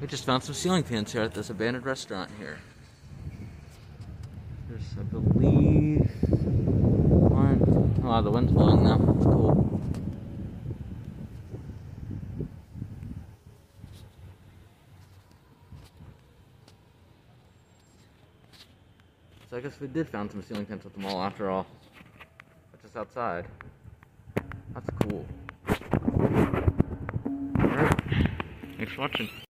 We just found some ceiling fans here at this abandoned restaurant here. There's, I believe, one. Oh, the wind's blowing now. It's cool. So I guess we did found some ceiling fans at the mall after all. But just outside. That's cool. Alright. Thanks for watching.